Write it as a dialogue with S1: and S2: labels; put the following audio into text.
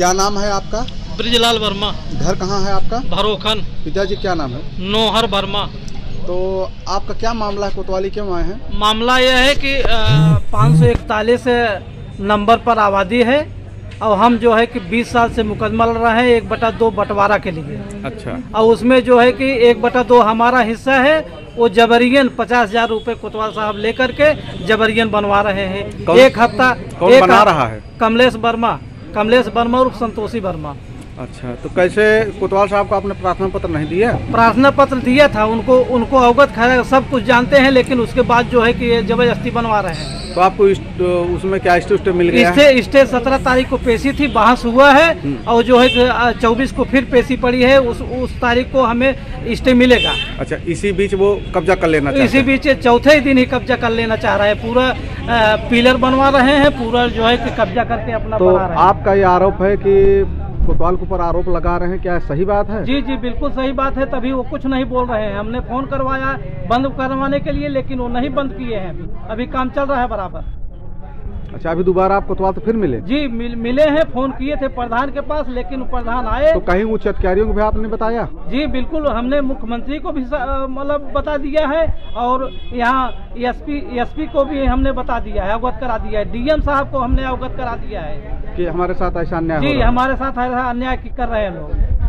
S1: क्या नाम है आपका?
S2: ब्रिजलाल वर्मा।
S1: घर कहाँ है आपका?
S2: भरोखन।
S1: पिताजी क्या नाम है?
S2: नोहर वर्मा।
S1: तो आपका क्या मामला है? कोतवाली क्यों आए हैं?
S2: मामला यह है कि पाँच सौ इकतालीस नंबर पर आबादी है। और हम जो है कि 20 साल से मुकदमा लड़ रहे हैं एक बटा दो बंटवारा के लिए।
S1: अच्छा।
S2: और उसमें जो है कि एक बटा दो हमारा हिस्सा है वो जबरियन पचास हज़ार रूपए कोतवाल साहब लेकर के जबरियन बनवा रहे हैं। एक हफ़्ता
S1: कौन
S2: एक
S1: बना रहा है?
S2: कमलेश वर्मा। कमलेश वर्मा और संतोषी वर्मा।
S1: अच्छा तो कैसे कोतवाल साहब को आपने प्रार्थना पत्र नहीं दिया?
S2: प्रार्थना पत्र दिया था उनको उनको अवगत खैर सब कुछ जानते हैं लेकिन उसके बाद जो है कि ये ज़बरदस्ती बनवा रहे हैं।
S1: तो आपको इस, उसमें क्या उष्ट मिल गया?
S2: स्टे स्टे सत्रह तारीख को पेशी थी बहस हुआ है
S1: हम्म।
S2: और जो है चौबीस को फिर पेशी पड़ी है उस उस तारीख को हमें स्टे मिलेगा।
S1: अच्छा इसी बीच वो कब्जा कर लेना
S2: इसी बीच चौथे दिन ही कब्जा कर लेना चाह रहे हैं पूरा पिलर बनवा रहे हैं पूरा जो है कब्जा करके अपना
S1: तो
S2: हैं।
S1: आपका ये आरोप है कि कोतवाल के ऊपर आरोप लगा रहे हैं क्या सही बात है?
S2: जी जी बिल्कुल सही बात है तभी वो कुछ नहीं बोल रहे हैं। हमने फ़ोन करवाया बंद करवाने के लिए लेकिन वो नहीं बंद किए हैं। अभी अभी काम चल रहा है बराबर।
S1: अच्छा अभी दोबारा आप कोतवाल तो फिर मिले?
S2: जी मिल, मिले हैं फ़ोन किए थे प्रधान के पास लेकिन प्रधान आए।
S1: तो कहीं उच्च अधिकारियों को भी आपने बताया?
S2: जी बिल्कुल हमने मुख्यमंत्री को भी मतलब बता दिया है और यहाँ एसपी एसपी को भी हमने बता दिया है अवगत करा दिया है। डीएम साहब को हमने अवगत करा दिया है।
S1: कि हमारे साथ ऐसा अन्याय
S2: जी हमारे साथ ऐसा अन्याय की- कर रहे हैं लोग।